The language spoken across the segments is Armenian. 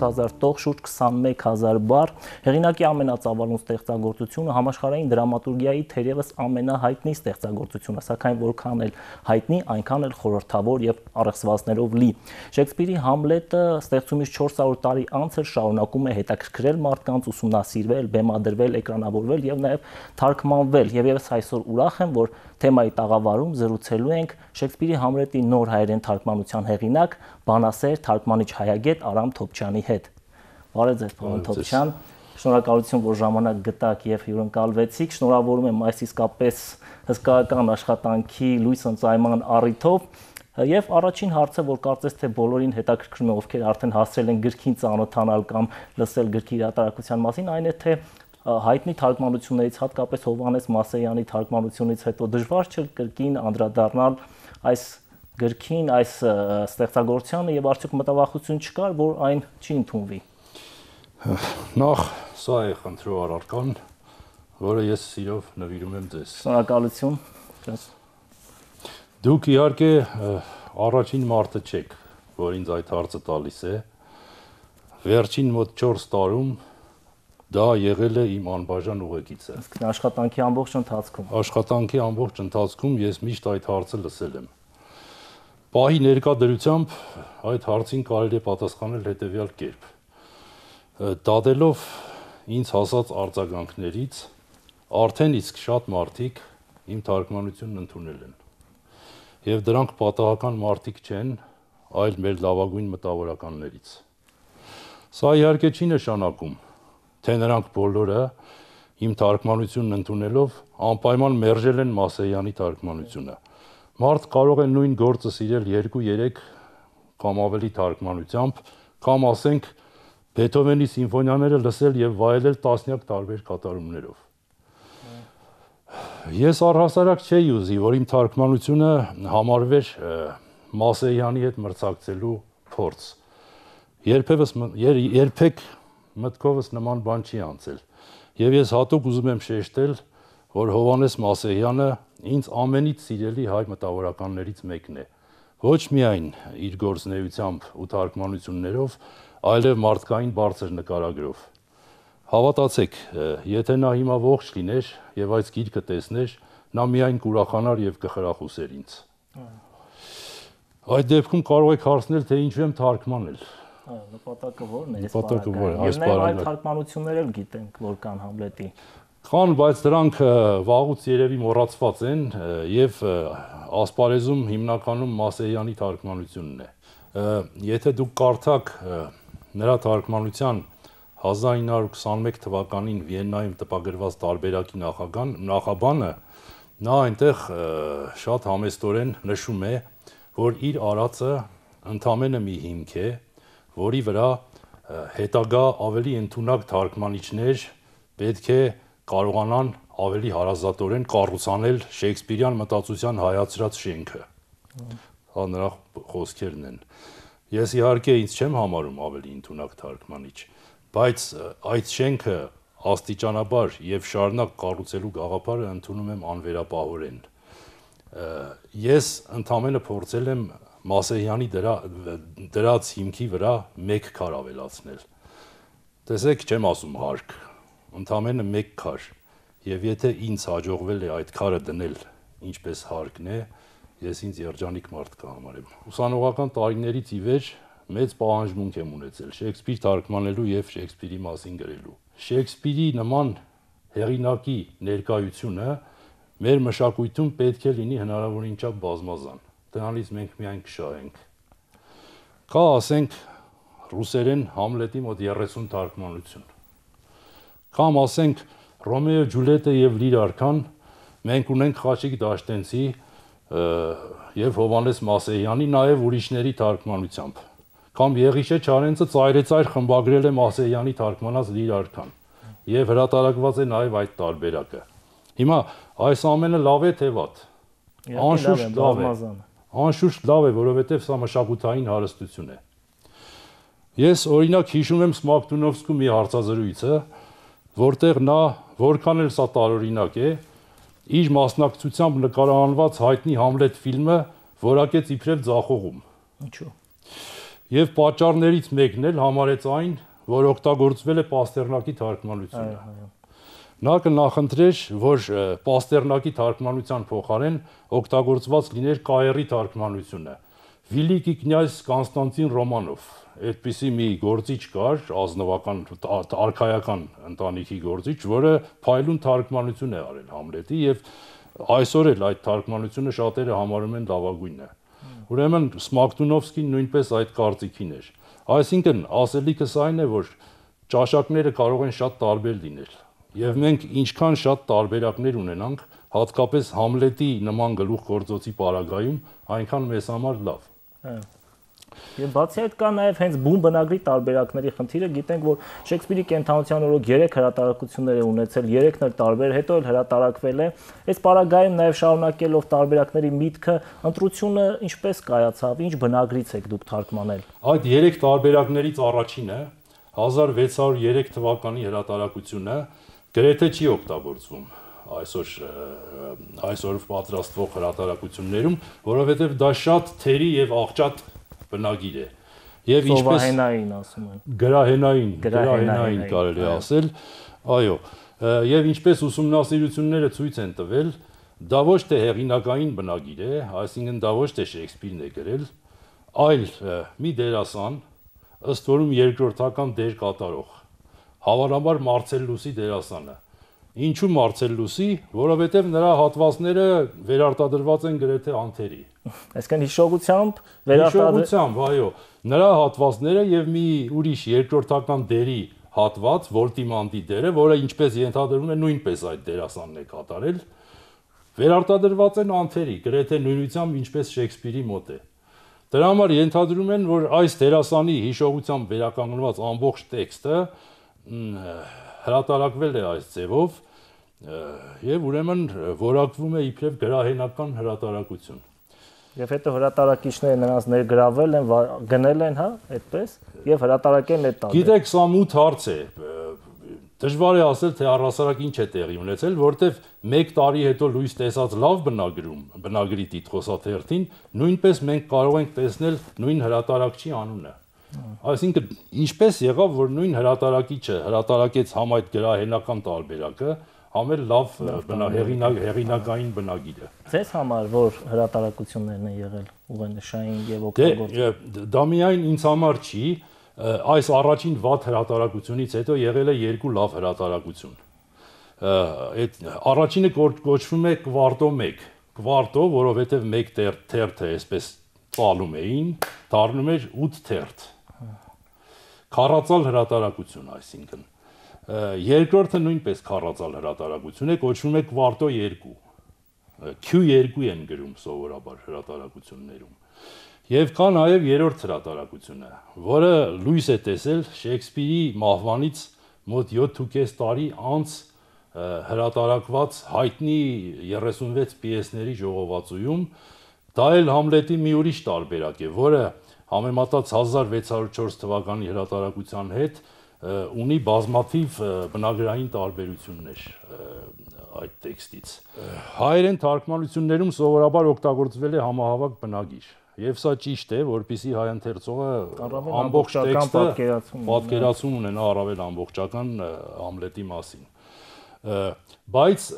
4000 տող, շուրջ 21000 բառ։ Հեղինակի ամենածավալուն ստեղծագործությունը համաշխարհային դրամատուրգիայի թերևս ամենահայտնի ստեղծագործությունը, սակայն որքան էլ հայտնի, այնքան էլ խորհրդավոր եւ առեղծվածներով լի։ Շեքսպիրի Համլետը ստեղծումից 400 տարի անց էլ շարունակում է հետաքրքրել մարդկանց, ուսումնասիրվել, բեմադրվել, էկրանավորվել եւ նաեւ թարգմանվել։ Եվ եւս այսօր ուրախ եմ, որ թեմայի տաղավարում զրուցելու ենք Շեքսպիրի Համլետի նոր հայերեն թարգմանության հեղինակ, բանասեր թարգմանիչ հայագետ Արամ Թոփչյանի հետ։ Բարև ձեզ, պարոն Թոփչյան։ Շնորհակալություն, որ ժամանակ գտաք եւ հյուրընկալվեցիք։ Շնորհավորում եմ այս իսկապես հսկայական աշխատանքի լույս ընծայման առիթով Եվ առաջին հարցը, որ կարծես թե բոլորին հետաքրքրում է, ովքեր արդեն հասցրել են գրքին ծանոթանալ կամ լսել գրքի հրատարակության մասին, այն է թե հայտնի թարգմանություններից, հատկապես Հովանես Մասեյանի թարգմանությունից հետո դժվար չէ կրկին անդրադառնալ այս գրքին, այս ստեղծագործությանը եւ արդյոք մտավախություն չկար, որ այն չի ընդունվի։ Նախ սա է խնդրու առարկան, որը ես սիրով նվիրում եմ ձեզ։ Շնորհակալություն։ Դուք իհարկե առաջին մարդը չեք, որ ինձ այդ հարցը տալիս է։ Վերջին մոտ 4 տարում դա եղել է իմ անբաժան ուղեկիցը։ Իսկ աշխատանքի ամբողջ ընթացքում։ Աշխատանքի ամբողջ ընթացքում ես միշտ այդ հարցը լսել եմ։ Պահի ներկա դրությամբ այդ հարցին կարելի է պատասխանել հետևյալ կերպ։ Դադելով ինձ հասած արձագանքներից արդեն իսկ շատ մարդիկ իմ թարգմանությունն ընդունել են. Եւ դրանք պատահական մարդիկ չեն, այլ մեր լավագույն մտավորականներից։ Սա իհարկե չի նշանակում, թե նրանք բոլորը իմ թարգմանությունն ընդունելով անպայման մերժել են Մասեյանի թարգմանությունը։ Մարդ կարող է նույն գործը սիրել 2-3 կամ ավելի թարգմանությամբ, կամ ասենք Բեթհովենի սիմֆոնիաները լսել եւ վայելել տասնյակ տարբեր կատարումներով ես առհասարակ չէի ուզի, որ իմ թարգմանությունը համարվեր Մասեյանի հետ մրցակցելու փորձ։ Երբևս երբեք մտքովս նման բան չի անցել։ Եվ ես հատուկ ուզում եմ շեշտել, որ Հովանես Մասեյանը ինձ ամենից սիրելի հայ մտավորականներից մեկն է։ Ոչ միայն իր գործնեությամբ ու թարգմանություններով, այլև մարդկային բարձր նկարագրով Հավատացեք, եթե նա հիմա ողջ լիներ եւ այս գիրքը տեսներ, նա միայն կուրախանար եւ կխրախուսեր ինձ։ Այդ դեպքում կարող եք հարցնել, թե ինչու եմ թարգմանել։ Նպատակը ո՞րն է։ Նպատակը ո՞ր է։ Այս բանը այլ թարգմանություններ էլ գիտենք, որ կան Համլետի։ Կան, բայց դրանք վաղուց երևի մոռացված են եւ ասպարեզում հիմնականում Մասեյանի թարգմանությունն է։ Եթե դուք կարդաք նրա թարգմանության 1921 թվականին Վիեննայում տպագրված տարբերակի նախագան նախաբանը նա այնտեղ շատ համեստորեն նշում է, որ իր արածը ընդամենը մի հիմք է, որի վրա հետագա ավելի ընդունակ թարգմանիչներ պետք է կարողանան ավելի հարազատորեն կառուցանել Շեքսպիրյան մտածության հայացրած շենքը։ Հա նրա խոսքերն են։ Ես իհարկե ինձ չեմ համարում ավելի ընդունակ թարգմանիչ, բայց այդ շենքը աստիճանաբար եւ շարունակ կառուցելու գաղափարը ընդունում եմ անվերապահորեն։ Ես ընդամենը փորձել եմ Մասեյանի դրա դրած հիմքի վրա մեկ քար ավելացնել։ Տեսեք, չեմ ասում հարկ, ընդամենը մեկ քար։ Եվ եթե ինձ հաջողվել է այդ քարը դնել ինչպես հարկն է, ես ինձ երջանիկ մարդ կհամարեմ։ Ուսանողական տարիներից ի վեր մեծ պահանջմունք եմ ունեցել Շեքսպիր թարգմանելու եւ Շեքսպիրի մասին գրելու։ Շեքսպիրի նման հեղինակի ներկայությունը մեր մշակույթում պետք է լինի հնարավորին չափ բազմազան։ Դրանից մենք միայն կշահենք։ Կա, ասենք, ռուսերեն Համլետի մոտ 30 թարգմանություն։ Կամ ասենք Ռոմեո Ջուլիետը եւ Լիր արքան մենք ունենք Խաչիկ Դաշտենցի եւ Հովանես Մասեյանի նաեւ ուրիշների թարգմանությամբ կամ Եղիշե Չարենցը ծայրեցայր խմբագրել է Մասեյանի թարգմանած Լիր արքան եւ հրատարակված է նաեւ այդ տարբերակը։ Հիմա այս ամենը լավ է թե վատ։ Անշուշտ լավ է։ Անշուշտ լավ է, որովհետեւ սա մշակութային հարստություն է։ Ես օրինակ հիշում եմ Սմակդունովսկու մի հարցազրույցը, որտեղ նա որքան էլ սա տարօրինակ է, իր մասնակցությամբ նկարահանված հայտնի Համլետ ֆիլմը որակեց իբրև ձախողում։ Ինչու՞ Եվ պատճառներից մեկն էլ համարեց այն, որ օգտագործվել է Պաստերնակի թարգմանությունը։ Նա կնախընտրեր, որ Պաստերնակի թարգմանության փոխարեն օգտագործված լիներ Կայերի թարգմանությունը։ Վիլիկի կնյազ Կոնստանտին Ռոմանով այդպիսի մի գործիչ կար, ազնվական արքայական ընտանիքի գործիչ, որը փայլուն թարգմանություն է արել Համլետի եւ այսօր էլ այդ թարգմանությունը շատերը համարում են լավագույնը։ Ուրեմն Սմակդունովսկին նույնպես այդ կարծիքին էր։ Այսինքն ասելիքս այն է, որ ճաշակները կարող են շատ տարբեր լինել։ Եվ մենք ինչքան շատ տարբերակներ ունենանք, հատկապես Համլետի նման գլուխ գործոցի պարագայում, այնքան մեզ համար լավ։ Հա Եվ բացի այդ կա նաև հենց բուն բնագրի տարբերակների խնդիրը, գիտենք, որ Շեքսպիրի կենթանության օրոք 3 հրատարակություններ է ունեցել, 3-ն էլ տարբեր, հետո էլ հրատարակվել է։ Այս պարագայում նաև շարունակելով տարբերակների միտքը, ընտրությունը ինչպես կայացավ, ինչ բնագրից եք դուք թարգմանել։ Այդ 3 տարբերակներից առաջինը 1603 թվականի հրատարակությունը գրեթե չի օգտագործվում այսօր այսօր պատրաստվող հրատարակություններում, որովհետև դա շատ թերի եւ աղճատ բնագիր է։ Եվ ինչպես գրահենային ասում են։ Գրահենային, գրահենային կարելի է ասել։ Այո, եւ ինչպես ուսումնասիրությունները ցույց են տվել, դա ոչ թե հեղինակային բնագիր է, այսինքն դա ոչ թե Շեքսպիրն է գրել, այլ մի դերասան, ըստ որում երկրորդական դեր կատարող հավանաբար Մարցելլուսի դերասանը։ Ինչու Մարցելլուսի, որովհետև նրա հատվածները վերարտադրված են գրեթե անթերի։ Այսինքն հիշողությամբ վերարտադրել։ Հիշողությամբ, այո, նրա հատվածները եւ մի ուրիշ երկրորդական դերի հատված, Վոլտիմանդի դերը, որը ինչպես ենթադրվում է նույնպես այդ դերասանն է կատարել, վերարտադրված են անթերի, գրեթե նույնությամբ ինչպես Շեքսպիրի մոտ է։ Դրա համար ենթադրում են, որ այս դերասանի հիշողությամբ վերականգնված ամբողջ տեքստը հրատարակվել է այս ձևով եւ ուրեմն որակվում է իբրև գրահենական հրատարակություն։ Եվ հետո հրատարակիչները նրանց ներգրավել են, գնել են, հա, այդպես, եւ հրատարակել այդ տալ։ Գիտեք, սա մութ հարց է։ Դժվար է ասել, թե առասարակ ինչ է տեղի ունեցել, որտեվ 1 տարի հետո լույս տեսած լավ բնագրում, բնագրի տիտղոսաթերթին, նույնպես մենք կարող ենք տեսնել նույն հրատարակչի անունը։ Այսինքն ինչպես եղավ, որ նույն հրատարակիչը հրատարակեց համ այդ գրահենական տարբերակը, համ էլ լավ բնահեղինակ հեղինակային բնագիրը։ Ձեզ համար որ հրատարակություններն են եղել ուղենշային եւ օգտագործել։ Դե դա միայն ինձ համար չի, այս առաջին վատ հրատարակությունից հետո եղել է երկու լավ հրատարակություն։ Այդ առաջինը կոչվում է Կվարտո 1 կվարտո, որովհետև 1 թերթը այսպես ծալում էին, դառնում էր 8 թերթ քարածալ հրատարակություն, այսինքն երկրորդը նույնպես քարածալ հրատարակություն է, կոչվում է Կվարտո 2։ Q2 են գրում սովորաբար հրատարակություններում։ Եվ կա նաև երրորդ հրատարակությունը, որը լույս է տեսել Շեքսպիրի մահվանից մոտ 7.5 տարի անց հրատարակված հայտնի 36 պիեսների ժողովածուում դա էլ Համլետի մի ուրիշ տարբերակ է, որը համեմատած 1604 թվականի հրատարակության հետ ունի բազմաթիվ բնագրային տարբերություններ այդ տեքստից։ Հայերեն թարգմանություններում սովորաբար օգտագործվել է համահավաք բնագիր։ Եվ սա ճիշտ է, որpիսի հայ ընթերցողը ամբողջ տեքստը պատկերացում ունենա առավել ամբողջական Համլետի մասին։ Բայց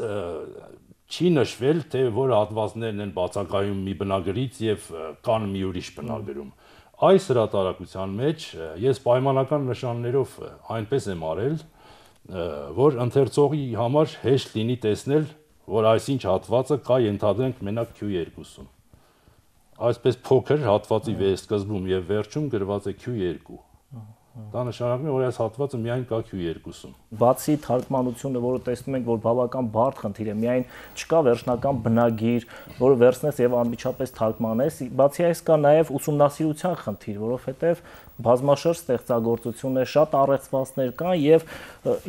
չի նշվել, թե որ հատվածներն են բացակայում մի բնագրից եւ կան մի ուրիշ բնագրում այս հրատարակության մեջ ես պայմանական նշաններով այնպես եմ արել, որ ընթերցողի համար հեշտ լինի տեսնել, որ այսինչ հատվածը կա ենթադրենք մենակ Q2-ում։ Այսպես փոքր հատվածի վերսկզբում եւ վերջում գրված է Q2 Դա նշանակում է, որ այս հատվածը միայն կա Q2-ում։ Բացի թարգմանությունը, որը տեսնում ենք, որ բավական բարդ խնդիր է, միայն չկա վերջնական բնագիր, որը վերցնես եւ անմիջապես թարգմանես, բացի այս կա նաեւ ուսումնասիրության խնդիր, որովհետեւ բազմաշերտ ստեղծագործություն է, շատ առեցվածներ կան եւ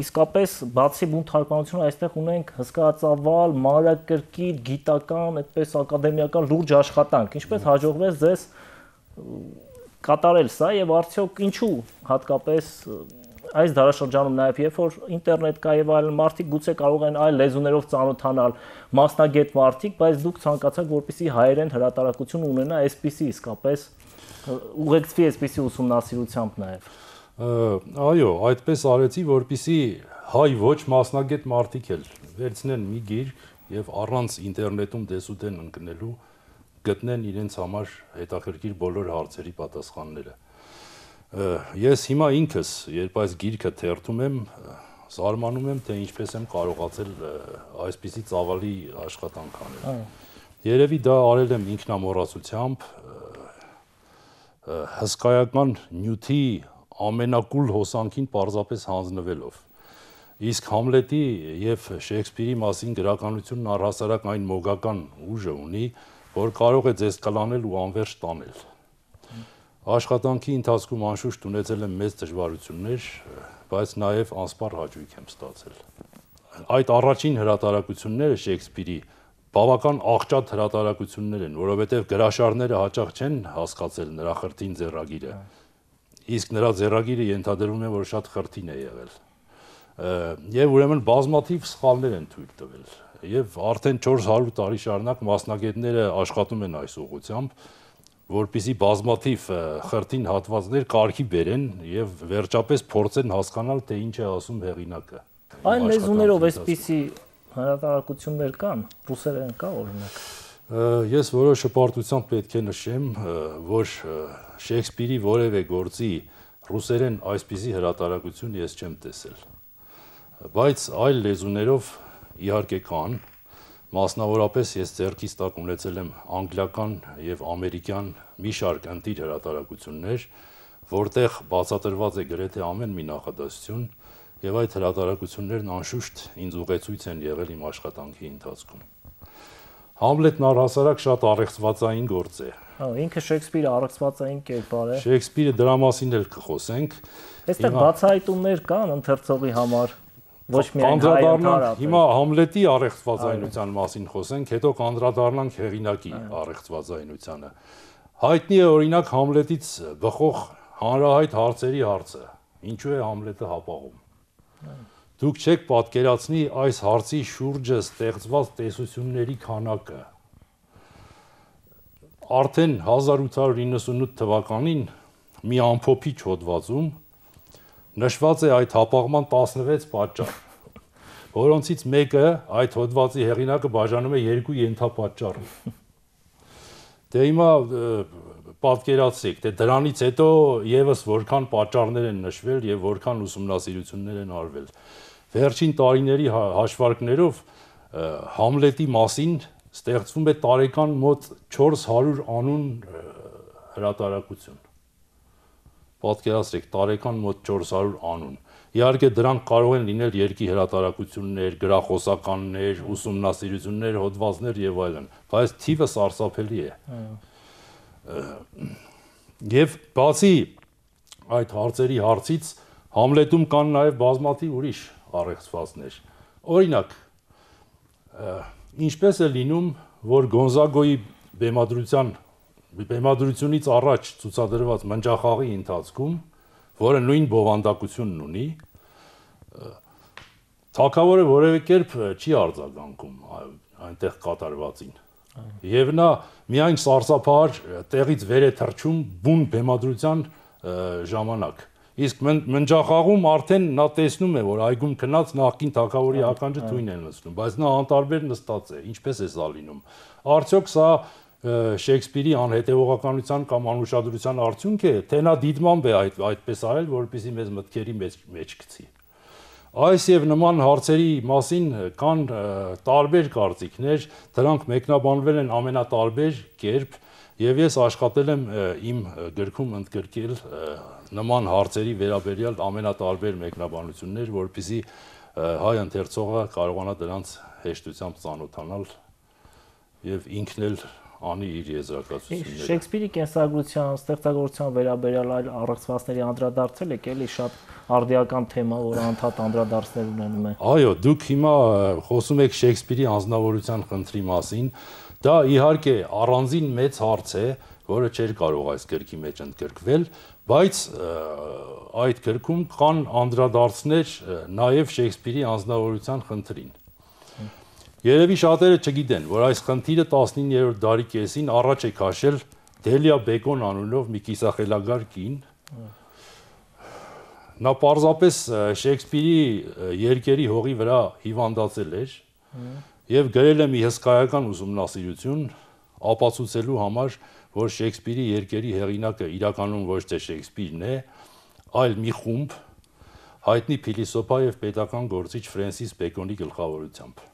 իսկապես բացի բուն թարգմանությունը այստեղ ունենք հսկայածավալ, մանրակրկիտ, գիտական, այդպես ակադեմիական լուրջ աշխատանք։ Ինչպես հաջողվեց ձեզ կատարել սա եւ արդյոք ինչու հատկապես այս դարաշրջանում նաև երբ որ ինտերնետ կա եւ այլն մարդիկ գուցե կարող են այլ լեզուներով ծանոթանալ, մասնագետ մարդիկ, բայց դուք ցանկացաք որպեսի հայերեն հրատարակություն ունենա այսպիսի իսկապես ուղեկցվի այսպիսի ուսումնասիրությամբ նաև։ Այո, այդպես արեցի, որպիսի հայ ոչ մասնագետ մարդիկ էլ վերցնեն մի գիրք եւ առանց ինտերնետում դեսուդեն ընկնելու գտնեն իրենց համար հետաքրքիր բոլոր հարցերի պատասխանները։ Ես հիմա ինքս, երբ այս գիրքը թերթում եմ, զարմանում եմ, թե ինչպես եմ կարողացել այսպիսի ծավալի աշխատանք անել։ Երևի դա արել եմ ինքնամոռացությամբ, հսկայական նյութի ամենակուլ հոսանքին պարզապես հանձնվելով։ Իսկ Համլետի եւ Շեքսպիրի մասին գրականությունն առհասարակ այն մոգական ուժը ունի, որ կարող է ձեզ կլանել ու անverջ տանել Աշխատանքի ընթացքում անշուշտ ունեցել եմ մեծ դժվարություններ, բայց նաև անսպառ հաճույք եմ ստացել։ Այդ առաջին հրատարակությունները Շեքսպիրի բավական աղճատ հրատարակություններ են, որովհետև գրաշարները հաճախ չեն հասկացել նրա խրտին ձեռագիրը։ Իսկ նրա ձեռագիրը ենթադրում է, որ շատ խրտին է եղել։ Եվ ուրեմն բազմաթիվ սխալներ են թույլ տվել։ Եվ արդեն 400 տարի շարունակ մասնագետները աշխատում են այս ուղությամբ որպիսի բազմաթիվ խրտին հատվածներ կարգի բերեն եւ վերջապես փորձեն հասկանալ թե ինչ է ասում հեղինակը։ Այն լեզուներով այսպիսի հրատարակություններ կան, ռուսերեն կա օրինակ։ Ես որոշ հպարտությամբ պետք է նշեմ, որ Շեքսպիրի որևէ գործի ռուսերեն այսպիսի հրատարակություն ես չեմ տեսել։ Բայց այլ լեզուներով իհարկե կան, Մասնավորապես ես ձեռքից տակ ունեցել եմ անգլիական եւ ամերիկյան մի շարք ընտիր հրատարակություններ, որտեղ բացատրված է գրեթե ամեն մի նախադասություն եւ այդ հրատարակություններն անշուշտ ինձ ուղեցույց են եղել իմ աշխատանքի ընթացքում։ Համլետն առհասարակ շատ առեղծվածային գործ է։ Հա, ինքը Շեքսպիրը առեղծվածային կերպար է։ Շեքսպիրը դրա մասին էլ կխոսենք։ Այստեղ բացահայտումներ կան ընթերցողի համար ոչ միայն անդրադառնանք հիմա Համլետի առեղծվածայնության մասին խոսենք, հետո կանդրադառնանք հեղինակի առեղծվածայնությանը։ Հայտնի է օրինակ Համլետից բխող հանրահայտ հարցերի հարցը։ Ինչու է Համլետը հապաղում։ Դուք չեք պատկերացնի այս հարցի շուրջը ստեղծված տեսությունների քանակը։ Արդեն 1898 թվականին մի ամփոփիչ հոդվածում նշված է այդ հապաղման 16 պատճառ, որոնցից մեկը այդ հոդվածի հեղինակը բաժանում է երկու ենթապատճառի։ Դե հիմա պատկերացրեք, թե դրանից հետո եւս որքան պատճառներ են նշվել եւ որքան ուսումնասիրություններ են արվել։ Վերջին տարիների հա, հաշվարկներով Համլետի մասին ստեղծվում է տարեկան մոտ 400 անուն հրատարակություն պատկերացրեք տարեկան մոտ 400 անուն։ Իհարկե դրանք կարող են լինել երկի հրատարակություններ, գրախոսականներ, ուսումնասիրություններ, հոդվածներ եւ այլն, բայց թիվը սարսափելի է։ Եվ բացի այդ հարցերի հարցից Համլետում կան նաև բազմաթիվ ուրիշ առեղծվածներ։ Օրինակ, ինչպես է լինում, որ Գոնզագոյի բեմադրության բեմադրությունից առաջ ցուցադրված մնջախաղի ընթացքում, որը նույն բովանդակությունն ունի, թակավորը որևէ կերպ չի արձագանքում այնտեղ կատարվածին։ Եվ նա միայն սարսափար տեղից վեր է թռչում բուն բեմադրության ժամանակ։ Իսկ մնջախաղում արդեն նա տեսնում է, որ այգում քնած նախքին թակավորի ականջը թույն են լցնում, բայց նա անտարբեր նստած է։ Ինչպես է սա լինում։ Արդյոք սա Շեքսպիրի անհետևողականության կամ անուշադրության արդյունք է, թե նա դիտմամբ է այդ այդպես արել, որպեսզի մեզ մտքերի մեջ մեջ գցի։ Այս եւ նման հարցերի մասին կան տարբեր կարծիքներ, դրանք մեկնաբանվել են ամենատարբեր կերպ եւ ես աշխատել եմ իմ գրքում ընդգրկել նման հարցերի վերաբերյալ ամենատարբեր մեկնաբանություններ, որpիսի հայ ընթերցողը կարողանա դրանց հեշտությամբ ծանոթանալ եւ ինքն էլ անի իր եզրակացությունները։ Շեքսպիրի կենսագրության, ստեղծագործության վերաբերյալ այլ առողջվածների անդրադարձել եք էլի շատ արդիական թեմա, որը անդադ անդրադարձներ ունենում է։ Այո, դուք հիմա խոսում եք Շեքսպիրի անznավորության խնդրի մասին։ Դա իհարկե առանձին մեծ հարց է, որը չէր կարող այս գրքի մեջ ընդգրկվել, բայց այդ գրքում կան անդրադարձներ նաև Շեքսպիրի անձնավորության խնդրին։ Երևի շատերը չգիտեն, որ այս խնդիրը 19-րդ դարի կեսին առաջ է քաշել Դելիա Բեկոն անունով մի կիսախելագար կին, նա պարզապես Շեքսպիրի երկերի հողի վրա հիվանդացել էր եւ գրել է մի հսկայական ուսումնասիրություն ապացուցելու համար, որ Շեքսպիրի երկերի հեղինակը իրականում ոչ թե Շեքսպիրն է, այլ մի խումբ հայտնի փիլիսոփա եւ պետական գործիչ Ֆրենսիս Բեկոնի գլխավորությամբ։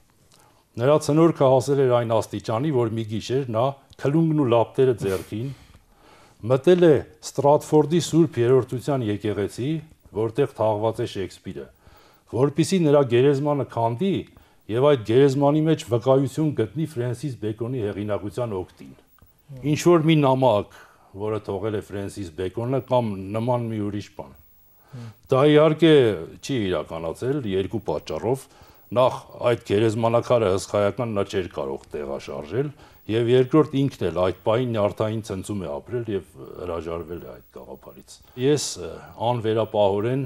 Նրա ցնորքը հասել էր այն աստիճանի, որ մի գիշեր նա քլունգն ու լապտերը ձեռքին մտել է Ստրատֆորդի Սուրբ Երորդության եկեղեցի, որտեղ թաղված է Շեքսպիրը, որpիսի նրա գերեզմանը քանդի եւ այդ գերեզմանի մեջ վկայություն գտնի Ֆրենսիս Բեկոնի հեղինակության օգտին։ Ինչ որ մի նամակ, որը թողել է Ֆրենսիս Բեկոնը կամ նման մի ուրիշ բան։ Դա իհարկե չի իրականացել երկու պատճառով նախ այդ գերեզմանակարը հսկայական նա չէր կարող տեղաշարժել եւ երկրորդ ինքն էլ այդ պայն նյարդային ցնցում է ապրել եւ հրաժարվել է այդ գաղափարից ես անվերապահորեն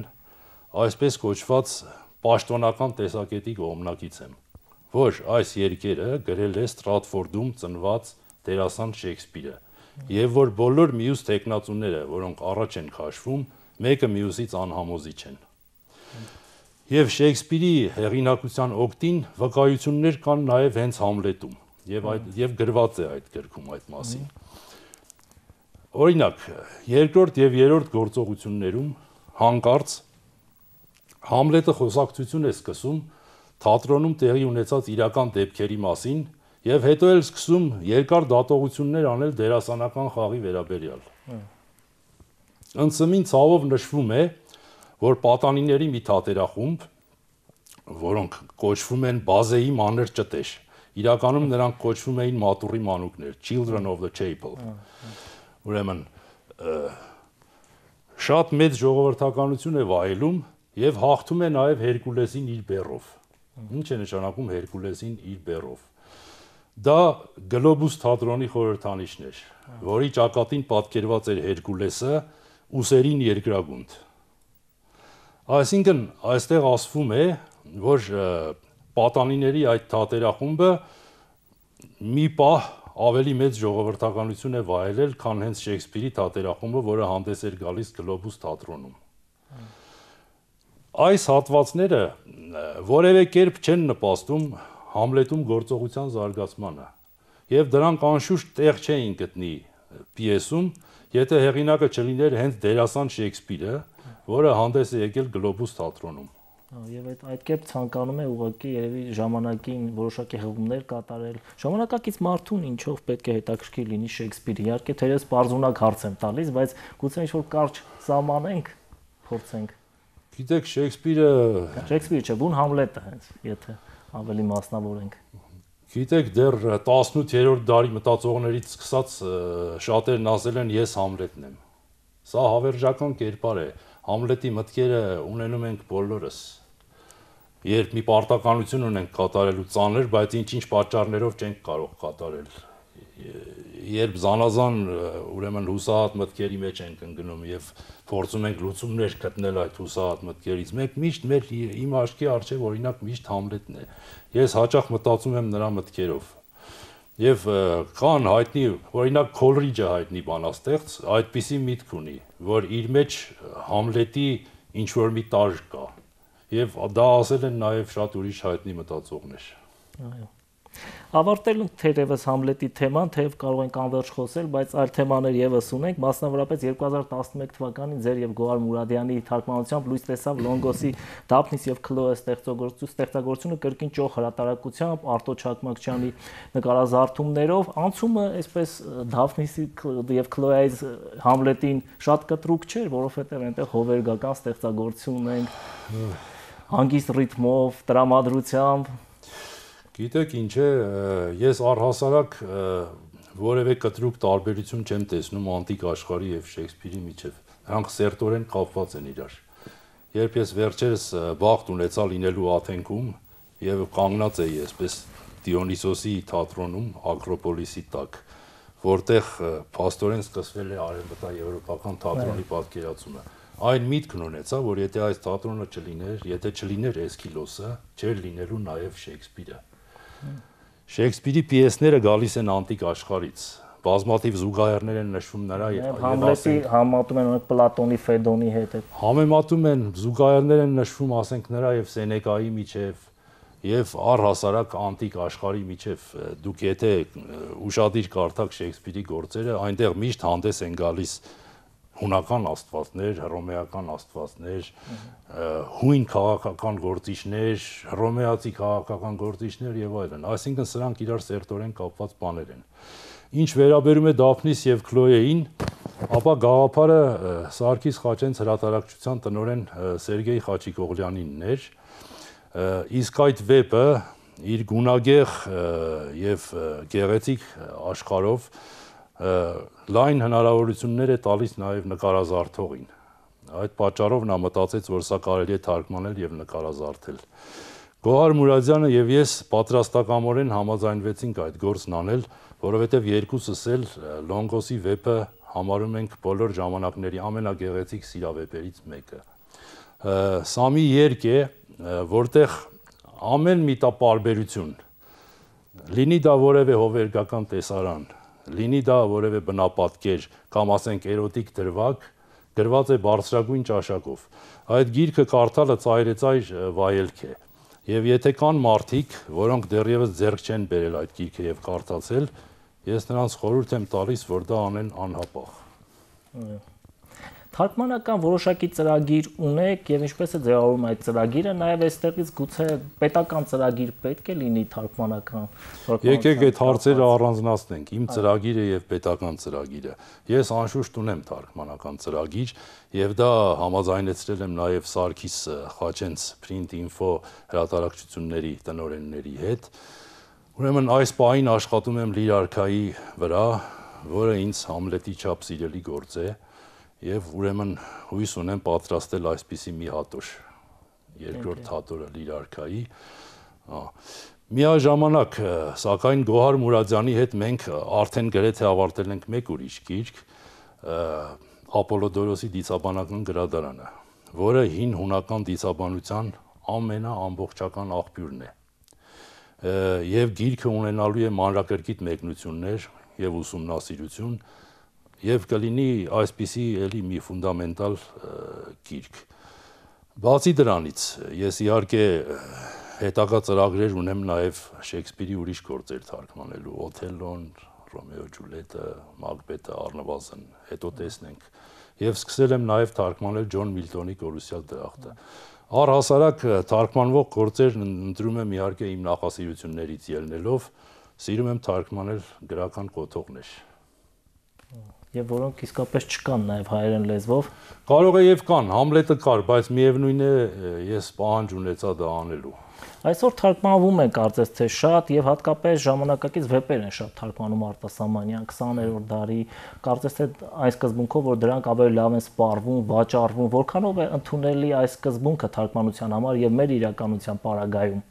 այսպես կոչված պաշտոնական տեսակետի կողմնակից եմ որ այս երկերը գրել է Ստրատֆորդում ծնված դերասան Շեքսպիրը եւ որ բոլոր մյուս տեխնացուները որոնք առաջ են քաշվում մեկը մյուսից անհամոզիչ են Եվ Շեքսպիրի հեղինակության օկտին վկայություններ կան նաև հենց Համլետում եւ այդ եւ գրված է այդ գրքում այդ մասին։ Օրինակ, երկրորդ եւ երրորդ գործողություններում հանկարծ Համլետը խոսակցություն է սկսում թատրոնում տեղի ունեցած իրական դեպքերի մասին եւ հետո էլ սկսում երկար դատողություններ անել դերասանական խաղի վերաբերյալ։ Ընծմին ցավով նշվում է, որ պատանիների մի թատերախումբ, որոնք կոչվում են բազեի մանր ճտեր, իրականում նրանք կոչվում էին մատուրի մանուկներ, children of the chapel։ Ուրեմն շատ մեծ ժողովրդականություն է վայելում եւ հաղթում է նաեւ Հերկուլեսին իր բերով։ Ինչ է նշանակում Հերկուլեսին իր բերով։ Դա գլոբուս թատրոնի խորհրդանիշն էր, որի ճակատին պատկերված էր Հերկուլեսը ուսերին երկրագունդ Այսինքն այստեղ ասվում է, որ պատանիների այդ թատերախումբը մի պահ ավելի մեծ ժողովրդականություն է վայելել, քան հենց Շեքսպիրի թատերախումբը, որը հանդես էր գալիս Գլոբուս թատրոնում։ Այս հատվածները որևէ կերպ չեն նպաստում Համլետում գործողության զարգացմանը, եւ դրանք անշուշտ տեղ չէին գտնի պիեսում, եթե հեղինակը չլիներ հենց դերասան Շեքսպիրը, որը հանդես է եկել Գլոբուս թատրոնում։ Եվ այդ այդ կերպ ցանկանում է ուղղակի երևի ժամանակին որոշակի հղումներ կատարել։ Ժամանակակից մարդուն ինչով պետք է հետաքրքիր լինի Շեքսպիրը։ Իհարկե թերևս բարձունակ հարց եմ տալիս, բայց գուցե ինչ-որ կարճ սահմանենք, փորձենք։ Գիտեք, Շեքսպիրը Շեքսպիրը չէ, բուն Համլետը հենց, եթե ավելի մասնավորենք։ Գիտեք, դեռ 18-րդ դարի մտածողներից սկսած շատերն ասել են ես Համլետն եմ։ Սա հավերժական կերպար է Համլետի մտքերը ունենում ենք բոլորս։ Երբ մի պարտականություն ունենք կատարելու ծանր, բայց ինչ-ինչ պատճառներով չենք կարող կատարել։ Երբ զանազան ուրեմն հուսահատ մտքերի մեջ ենք ընկնում եւ փորձում ենք լուծումներ գտնել այդ հուսահատ մտքերից, մենք միշտ մեր իմ աչքի առջև օրինակ միշտ Համլետն է։ Ես հաճախ մտածում եմ նրա մտքերով Եվ կան հայտնի, օրինակ Քոլրիջը հայտնի բանաստեղծ, այդպիսի միտք ունի, որ իր մեջ Համլետի ինչ որ մի տաժ կա։ Եվ դա ասել են նաև շատ ուրիշ հայտնի մտածողներ։ Այո ավարտել ենք թերևս Համլետի թեման, թեև կարող ենք անverջ խոսել, բայց այլ թեմաներ եւս ունենք, մասնավորապես 2011 թվականին ձեր եւ Գոհար Մուրադյանի թարգմանությամբ լույս տեսավ Լոնգոսի Դափնիս եւ Քլոե ստեղծագործություն, ստեղծագործությունը կրկին ճոխ հրատարակությամբ Արտո Չակմակչյանի նկարազարդումներով, անցումը այսպես Դափնիսի եւ Քլոեից Համլետին շատ կտրուկ չէր, որովհետեւ այնտեղ հովերգական ստեղծագործություն ունենք հանգիստ ռիթմով, տրամադրությամբ Գիտեք ինչ է, ես առհասարակ որևէ կտրուկ տարբերություն չեմ տեսնում անտիկ աշխարհի եւ Շեքսպիրի միջև։ Նրանք սերտորեն կապված են իրար։ Երբ ես վերջերս բախտ ունեցա լինելու Աթենքում եւ կանգնած էի այսպես Դիոնիսոսի թատրոնում Ակրոպոլիսի տակ, որտեղ փաստորեն սկսվել է արևմտաեվրոպական թատրոնի պատկերացումը այն միտքն ունեցա, որ եթե այս թատրոնը չլիներ, եթե չլիներ Էսքիլոսը, չէր լինելու նաև Շեքսպիրը։ Շեքսպիրի պիեսները գալիս են անտիկ աշխարից, բազմաթիվ զուգահեռներ են նշվում նրա եւ Համլետի համատում են օրինակ Պլատոնի Ֆեդոնի հետ։ Համեմատում են զուգահեռներ են նշվում, ասենք նրա եւ Սենեկայի միջև եւ առհասարակ անտիկ աշխարհի միջև դուք եթե ուշադիր կարդաք Շեքսպիրի գործերը, այնտեղ միշտ հանդես են գալիս հունական աստվածներ, հռոմեական աստվածներ, հույն քաղաքական գործիչներ, հռոմեացի քաղաքական գործիչներ եւ այլն։ Այսինքն սրանք իրար սերտորեն կապված բաներ են։ Ինչ վերաբերում է Դաֆնիս եւ Քլոեին, ապա գաղափարը Սարգիս Խաչենց հրատարակչության տնորեն Սերգեյ Խաչիկօղլյանինն էր, իսկ այդ վեպը իր գունագեղ եւ գեղեցիկ աշխարհով լայն հնարավորություններ է տալիս նաեւ նկարազարդողին։ Այդ պատճառով նա մտածեց, որ սա կարելի է թարգմանել եւ նկարազարդել։ Գոհար Մուրադյանը եւ ես պատրաստակամորեն համաձայնվեցինք այդ գործն անել, որովհետեւ երկուսս էլ Լոնգոսի վեպը համարում ենք բոլոր ժամանակների ամենագեղեցիկ սիրավեպերից մեկը։ Սա մի երկ է, որտեղ ամեն մի տա պարբերություն լինի դա որևէ հովերգական տեսարան, լինի դա որևէ բնապատկեր կամ ասենք էրոտիկ դրվագ, գրված է բարձրագույն ճաշակով։ Այդ գիրքը կարդալը ծայրեցայր վայելք է։ Եվ եթե կան մարդիկ, որոնք դեռևս ձեռք չեն բերել այդ գիրքը եւ կարդացել, ես նրանց խորհուրդ եմ տալիս, որ դա անեն անհապաղ։ Այո թարգմանական որոշակի ծրագիր ունեք եւ ինչպես է ձևավորում այդ ծրագիրը, նաեւ այստեղից գուցե պետական ծրագիր պետք է լինի թարգմանական։ Եկեք այդ հարցերը առանձնացնենք։ Իմ ծրագիրը եւ պետական ծրագիրը։ Ես անշուշտ ունեմ թարգմանական ծրագիր եւ դա համաձայնեցրել եմ նաեւ Սարգիս Խաչենց Print Info հրատարակչությունների տնօրենների հետ։ Ուրեմն այս պահին աշխատում եմ Լիրարքայի վրա, որը ինձ Համլետի չափ սիրելի գործ է եւ ուրեմն հույս ունեմ պատրաստել այսպիսի մի հատոր երկրորդ հատորը լիրարքայի միաժամանակ սակայն Գոհար Մուրադյանի հետ մենք արդեն գրեթե ավարտել ենք մեկ ուրիշ գիրք Ապոլոդորոսի դիցաբանական գրադարանը որը հին հունական դիցաբանության ամենաամբողջական աղբյուրն է եւ գիրքը ունենալու է մանրակրկիտ մեկնություններ եւ ուսումնասիրություն եւ կլինի այսպիսի էլի մի ֆունդամենտալ գիրք։ Բացի դրանից, ես իհարկե հետագա ծրագրեր ունեմ նաև Շեքսպիրի ուրիշ գործեր թարգմանելու՝ Օթելոն, Ռոմեո Ջուլիետը, Մակբեթը, Առնվազն, հետո տեսնենք։ Եվ սկսել եմ նաև թարգմանել Ջոն Միլտոնի Կորուսյալ դրախտը։ Առհասարակ թարգմանվող գործեր ընտրում եմ իհարկե իմ նախասիրություններից ելնելով, սիրում եմ թարգմանել գրական կոթողներ եւ որոնք իսկապես չկան նաեւ հայերեն լեզվով։ Կարող է եւ կան, Համլետը կար, բայց միևնույն է ես պահանջ ունեցա դա անելու։ Այսօր թարգմանվում են կարծես թե շատ եւ հատկապես ժամանակակից վեպեր են շատ թարգմանում արտասահմանյան 20-րդ դարի, կարծես թե այս սկզբունքով որ դրանք ավելի լավ են սպառվում, վաճառվում, որքանով է ընդունելի այս սկզբունքը թարգմանության համար եւ մեր իրականության պարագայում,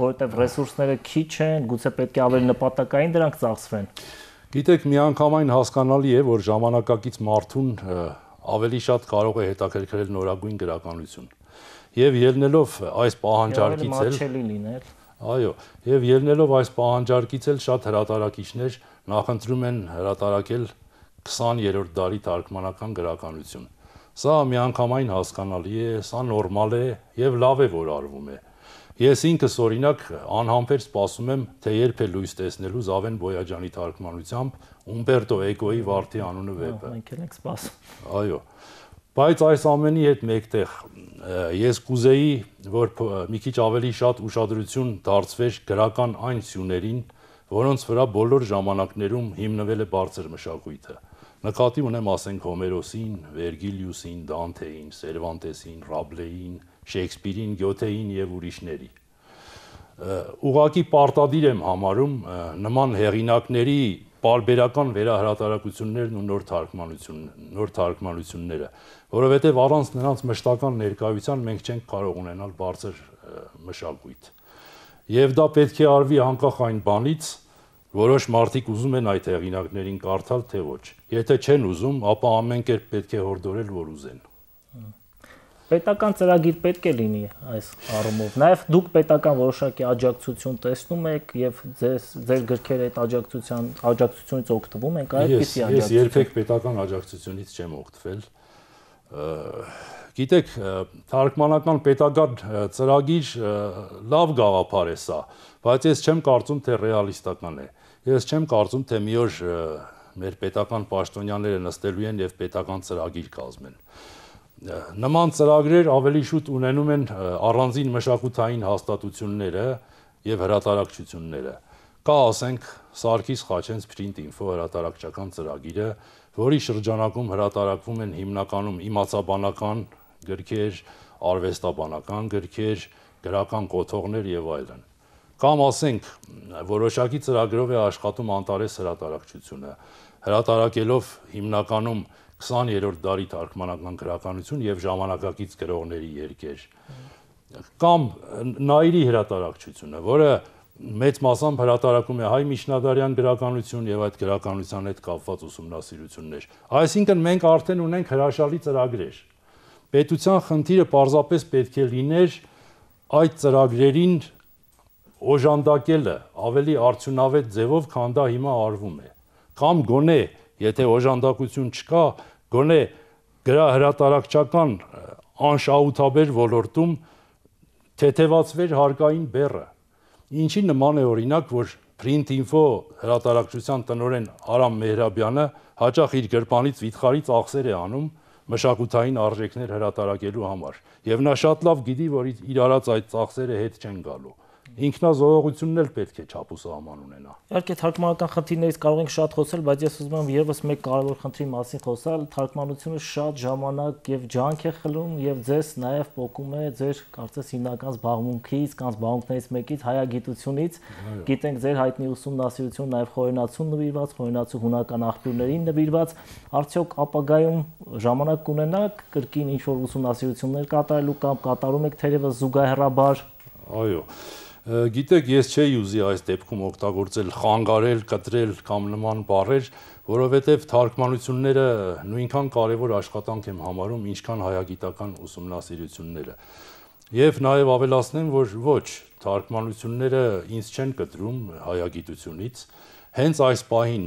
որովհետեւ ռեսուրսները քիչ են, գուցե պետք է ավելի նպատակային դրանք ծախսվեն։ Գիտեք, միանգամայն հասկանալի է, որ ժամանակակից մարդուն ավելի շատ կարող է հետաքրքրել նորագույն գրականություն։ Եվ ելնելով այս պահանջարկից էլ Այո, եւ ելնելով այս պահանջարկից էլ շատ հրատարակիչներ նախընտրում են հրատարակել 20-րդ դարի թարգմանական գրականություն։ Սա միանգամայն հասկանալի է, սա նորմալ է եւ լավ է, որ արվում է։ Ես ինքս օրինակ անհամբեր սպասում եմ, թե երբ է լույս տեսնելու Զավեն Բոյաջանի թարգմանությամբ Ումբերտո Էկոյի Վարդի անունը վեպը։ Մենք էլ ենք սպասում։ Այո։ Բայց այս ամենի հետ մեկտեղ ես կուզեի, որ մի քիչ ավելի շատ ուշադրություն դարձվեր գրական այն սյուներին, որոնց վրա բոլոր ժամանակներում հիմնվել է բարձր մշակույթը։ Նկատի ունեմ ասենք Հոմերոսին, Վերգիլիուսին, Դանթեին, Սերվանտեսին, Ռաբլեին, Շեքսպիրին, Գյոթեին եւ ուրիշների։ Ուղղակի պարտադիր եմ համարում նման հեղինակների բարբերական վերահրատարակություններն ու նոր թարգմանություն, նոր թարգմանությունները, որովհետև առանց նրանց մշտական ներկայության մենք չենք կարող ունենալ բարձր մշակույթ։ Եվ դա պետք է արվի անկախ այն բանից, Որոշ մարդիկ ուզում են այդ հեղինակներին կարդալ, թե ոչ։ Եթե չեն ուզում, ապա ամեն կերպ պետք է հորդորել, որ ուզեն։ Պետական ծրագիր պետք է լինի այս առումով։ Նաև դուք պետական որոշակի աջակցություն տեսնում եք եւ ձեզ ձեր գրքերը այդ աջակցության աջակցությունից օգտվում եք այդպեսի աջակցություն։ Ես երբեք պետական աջակցությունից չեմ օգտվել Գիտեք, թարգմանական պետական ծրագիր լավ գաղափար է սա, բայց ես չեմ կարծում, թե ռեալիստական է։ Ես չեմ կարծում, թե մի օր մեր պետական պաշտոնյաները նստելու են եւ պետական ծրագիր կազմեն։ Նման ծրագրեր ավելի շուտ ունենում են առանձին մշակութային հաստատությունները եւ հրատարակչությունները։ Կա, ասենք, Սարգիս Խաչենց Print Info հրատարակչական ծրագիրը, որի շրջանակում հրատարակվում են հիմնականում իմացաբանական գրքեր, արվեստաբանական գրքեր, գրական կոթողներ եւ այլն։ Կամ ասենք, որոշակի ծրագրով է աշխատում Անտարես հրատարակչությունը, հրատարակելով հիմնականում 20-րդ դարի թարգմանական գրականություն եւ ժամանակակից գրողների երկեր։ Կամ Նայիրի հրատարակչությունը, որը մեծ մասամբ հրատարակում է հայ միջնադարյան գրականություն եւ այդ գրականության հետ կապված ուսումնասիրություններ։ Այսինքն մենք արդեն ունենք հրաշալի ծրագրեր պետության խնդիրը պարզապես պետք է լիներ այդ ծրագրերին օժանդակելը ավելի արդյունավետ ձևով, քան դա հիմա արվում է։ Կամ գոնե, եթե օժանդակություն չկա, գոնե գրահրատարակչական անշահութաբեր ոլորտում թեթևացվեր հարկային բեռը։ Ինչի նման է օրինակ, որ Print Info հրատարակչության տնօրեն Արամ Մեհրաբյանը հաճախ իր գրպանից վիթխարի ծախսեր է անում մշակութային արժեքներ հրատարակելու համար։ Եվ նա շատ լավ գիտի, որ իր արած այդ ծախսերը հետ չեն գալու ինքնազոհողությունն էլ պետք է չափուսահման ունենա։ Իհարկե թարգմանական խնդիրներից կարող ենք շատ խոսել, բայց ես ուզում եմ եւս մեկ կարևոր խնդրի մասին խոսալ։ Թարգմանությունը շատ ժամանակ եւ ջանք է խլում եւ ձեզ նաեւ փոկում է ձեր կարծես հիմնական զբաղմունքից, կամ զբաղմունքներից մեկից հայագիտությունից։ Գիտենք ձեր հայտնի ուսումնասիրություն նաեւ խորենացուն նվիրված, խորենացու հունական աղբյուրներին նվիրված։ Արդյոք ապագայում ժամանակ կունենաք կրկին ինչ որ ուսումնասիրություններ կատարելու կամ կատարում եք թերևս զուգահեռաբար։ Այո Գիտեք, ես չէի ուզի այս դեպքում օգտագործել խանգարել, կտրել կամ նման բառեր, որովհետև թարգմանությունները նույնքան կարևոր աշխատանք եմ համարում, ինչքան հայագիտական ուսումնասիրությունները։ Եվ նաև ավելացնեմ, որ ոչ, թարգմանությունները ինձ չեն կտրում հայագիտությունից։ Հենց այս պահին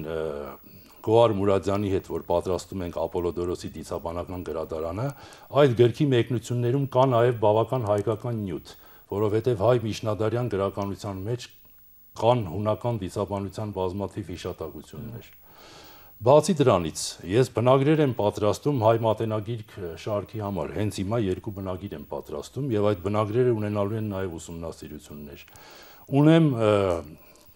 Գոհար Մուրադյանի հետ, որ պատրաստում ենք Ապոլոդորոսի դիցաբանական գրադարանը, այդ գրքի մեկնություններում կա նաև բավական հայկական նյութ որովհետև հայ միջնադարյան գրականության մեջ կան հունական դիցաբանության բազմաթիվ հիշատակություններ։ Բացի դրանից, ես բնագրեր եմ պատրաստում հայ մատենագիրք շարքի համար։ Հենց հիմա երկու բնագիր եմ պատրաստում եւ այդ բնագրերը ունենալու են նաեւ ուսումնասիրություններ։ Ունեմ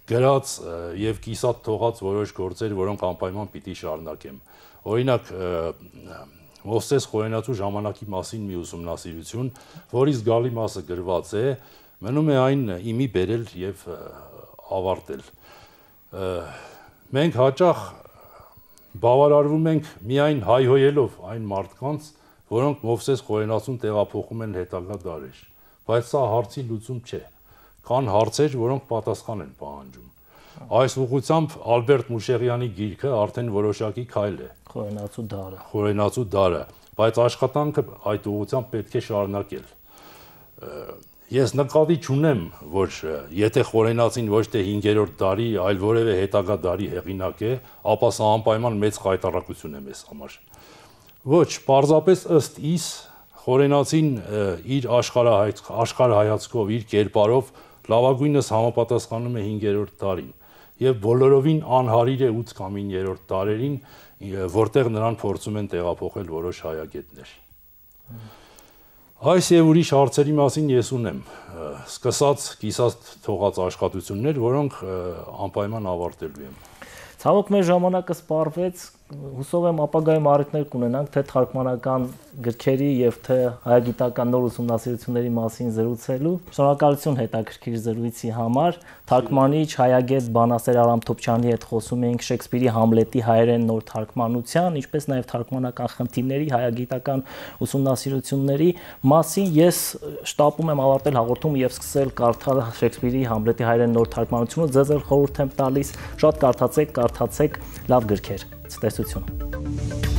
գրած եւ կիսատ թողած որոշ գործեր, որոնք անպայման պիտի շարունակեմ։ Օրինակ Մովսես Խոյենացու ժամանակի մասին մի ուսումնասիրություն, որի զգալի մասը գրված է, մնում է այն իմի բերել եւ ավարտել։ Մենք հաճախ բավարարվում ենք միայն հայհոյելով այն մարդկանց, որոնք Մովսես Խոյենացուն տեղափոխում են հետագա դարեր, բայց սա հարցի լուծում չէ։ Կան հարցեր, որոնք պատասխան են պահանջում։ Այս ուղությամբ Ալբերտ Մուշեղյանի գիրքը արդեն որոշակի քայլ է Խորենացու դարը։ Խորենացու դարը, բայց աշխատանքը այդ ուղղությամբ պետք է շարունակել։ Ես նկատի չունեմ, որ եթե Խորենացին ոչ թե 5-րդ դարի, այլ որևէ հետագա դարի հեղինակ է, ապա սա անպայման մեծ խայտարակություն է մեզ համար։ Ոչ, պարզապես ըստ իս Խորենացին իր աշխարհայց աշխարհայացքով, իր կերպարով լավագույնս համապատասխանում է 5-րդ դարին եւ բոլորովին անհարիր է 8 կամ 9-րդ դարերին որտեղ նրան փորձում են տեղափոխել որոշ հայագետներ։ Այս եւ ուրիշ հարցերի մասին ես ունեմ սկսած կիսած թողած աշխատություններ, որոնք անպայման ավարտելու եմ։ Ցավոք մեր ժամանակը սպառվեց, հուսով եմ ապագայում առիթներ կունենանք թե թարգմանական գրքերի եւ թե հայագիտական նոր ուսումնասիրությունների մասին զրուցելու։ Շնորհակալություն հետաքրքիր զրույցի համար։ Թարգմանիչ հայագետ Բանասեր Արամ Թոփչյանի հետ խոսում էինք Շեքսպիրի Համլետի հայերեն նոր թարգմանության, ինչպես նաեւ թարգմանական խնդիրների հայագիտական ուսումնասիրությունների մասին։ Ես շտապում եմ ավարտել հաղորդումը եւ սկսել կարդալ Շեքսպիրի Համլետի հայերեն նոր թարգմանությունը։ Ձեզ էլ խորհուրդ եմ տալիս շատ կարդացեք, կարդացեք լավ գրքեր ցտեսություն։